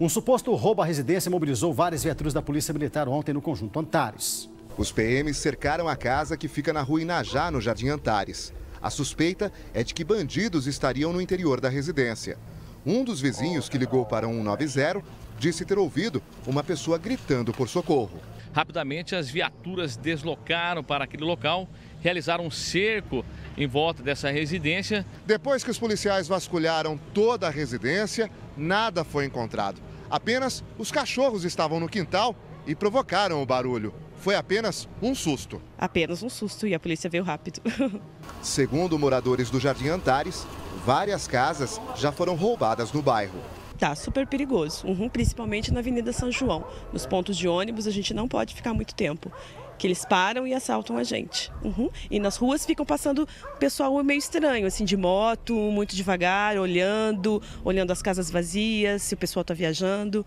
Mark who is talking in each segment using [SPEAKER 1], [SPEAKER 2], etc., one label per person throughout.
[SPEAKER 1] Um suposto roubo à residência mobilizou várias viaturas da Polícia Militar ontem no conjunto Antares.
[SPEAKER 2] Os PMs cercaram a casa que fica na rua Inajá, no Jardim Antares. A suspeita é de que bandidos estariam no interior da residência. Um dos vizinhos que ligou para 190 disse ter ouvido uma pessoa gritando por socorro.
[SPEAKER 3] Rapidamente, as viaturas deslocaram para aquele local, realizaram um cerco em volta dessa residência.
[SPEAKER 2] Depois que os policiais vasculharam toda a residência, nada foi encontrado. Apenas os cachorros estavam no quintal e provocaram o barulho. Foi apenas um susto.
[SPEAKER 4] Apenas um susto e a polícia veio rápido.
[SPEAKER 2] Segundo moradores do Jardim Antares, várias casas já foram roubadas no bairro.
[SPEAKER 4] Tá super perigoso, uhum, principalmente na Avenida São João. Nos pontos de ônibus a gente não pode ficar muito tempo que eles param e assaltam a gente. Uhum. E nas ruas ficam passando pessoal meio estranho, assim, de moto, muito devagar, olhando, olhando as casas vazias, se o pessoal está viajando.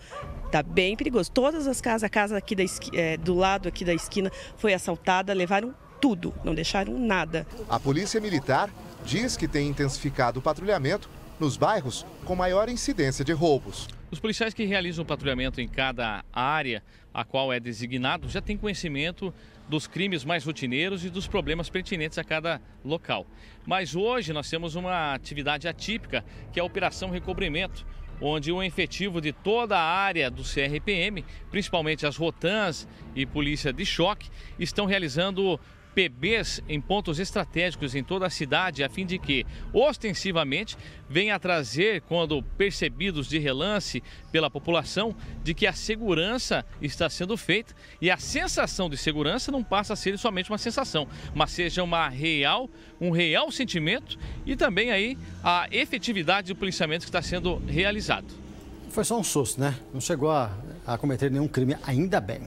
[SPEAKER 4] Tá bem perigoso. Todas as casas, a casa aqui da, é, do lado aqui da esquina foi assaltada, levaram tudo, não deixaram nada.
[SPEAKER 2] A Polícia Militar diz que tem intensificado o patrulhamento nos bairros com maior incidência de roubos.
[SPEAKER 3] Os policiais que realizam o patrulhamento em cada área a qual é designado já têm conhecimento dos crimes mais rotineiros e dos problemas pertinentes a cada local. Mas hoje nós temos uma atividade atípica, que é a Operação Recobrimento, onde um efetivo de toda a área do CRPM, principalmente as Rotans e Polícia de Choque, estão realizando PBs em pontos estratégicos em toda a cidade, a fim de que, ostensivamente, venha trazer, quando percebidos de relance pela população, de que a segurança está sendo feita e a sensação de segurança não passa a ser somente uma sensação, mas seja uma real, um real sentimento e também aí a efetividade do policiamento que está sendo realizado.
[SPEAKER 1] Foi só um susto, né? Não chegou a, a cometer nenhum crime, ainda bem.